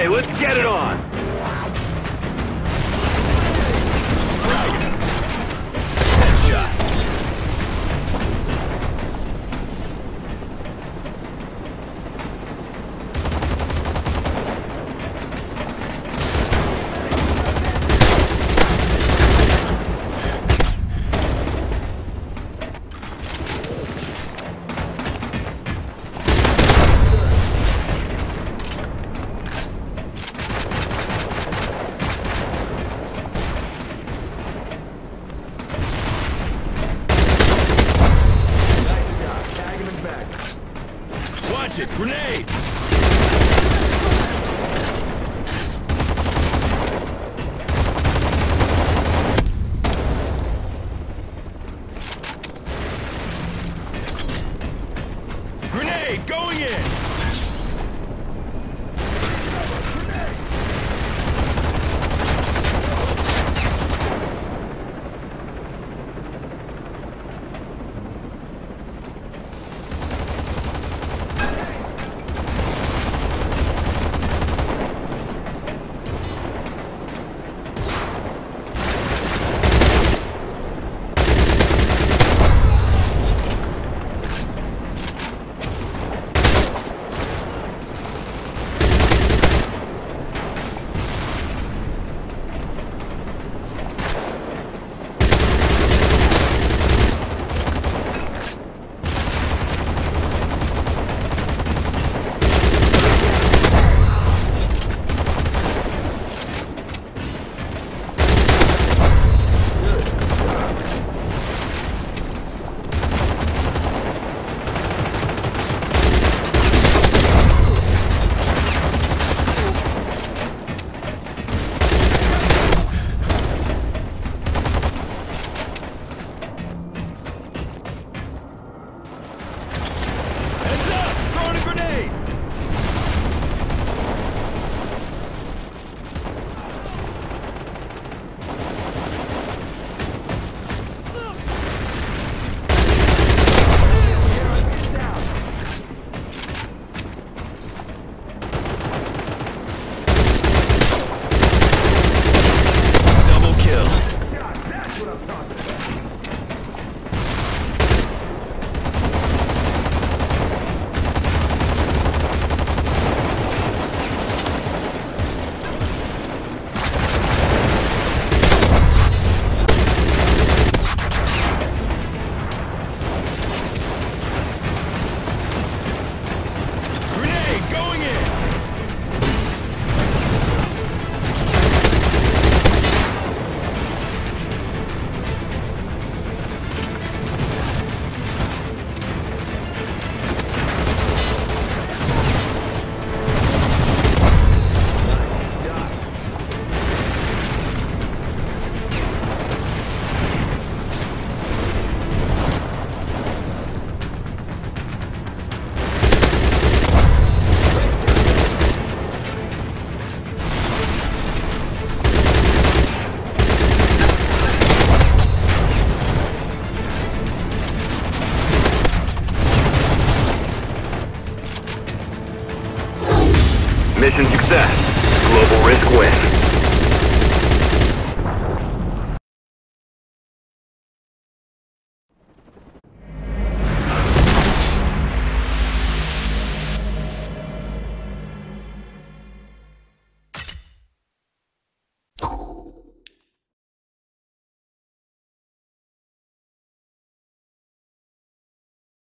Hey, let's get it on. Grenade! Grenade! Going in! Mission success. Global risk win.